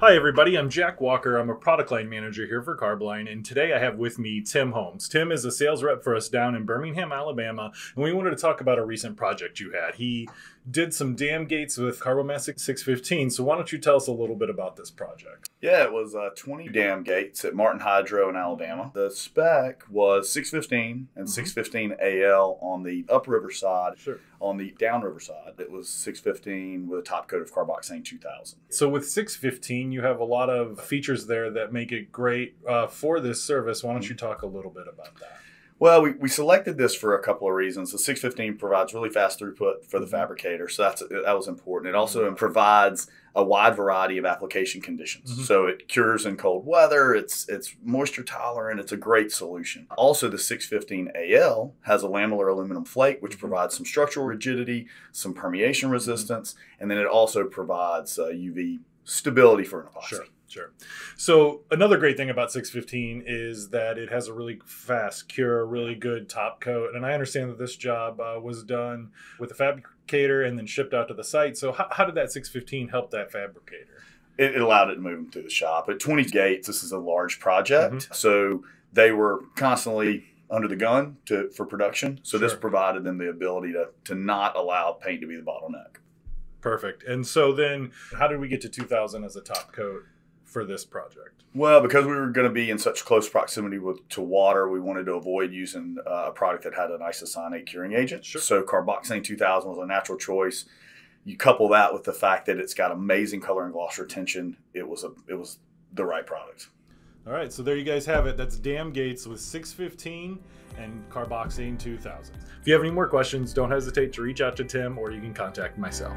Hi, everybody. I'm Jack Walker. I'm a product line manager here for Carboline, and today I have with me Tim Holmes. Tim is a sales rep for us down in Birmingham, Alabama, and we wanted to talk about a recent project you had. He did some dam gates with Carbomastic 615, so why don't you tell us a little bit about this project? Yeah, it was uh, 20 dam gates at Martin Hydro in Alabama. The spec was 615 and 615 AL on the upriver side. Sure. On the downriver side, it was 615 with a top coat of carboxane 2000. So with 615, you have a lot of features there that make it great uh, for this service. Why don't you talk a little bit about that? Well, we, we selected this for a couple of reasons. The 615 provides really fast throughput for the fabricator, so that's that was important. It also provides a wide variety of application conditions. Mhm. So it cures in cold weather. It's it's moisture tolerant. It's a great solution. Also, the 615 AL has a lamellar aluminum flake, which Mhm. provides some structural rigidity, some permeation resistance, and then it also provides uh, UV stability for an epoxy. Sure, sure. So another great thing about 615 is that it has a really fast cure, really good top coat, and I understand that this job uh, was done with a fabricator and then shipped out to the site. So how, how did that 615 help that fabricator? it, it allowed it to move them through the shop. At 20 gates, this is a large project, Mm-hmm. so they were constantly under the gun to for production. So this provided them the ability to to not allow paint to be the bottleneck. Perfect. And so then, how did we get to 2000 as a top coat for this project? Well, because we were going to be in such close proximity with to water, we wanted to avoid using uh, a product that had an isocyanate curing agent. Sure. So carboxane 2000 was a natural choice. You couple that with the fact that it's got amazing color and gloss retention. It was a it was the right product. All right, so there you guys have it. That's Dam Gates with 615 and Carboxane 2000. If you have any more questions, don't hesitate to reach out to Tim or you can contact myself.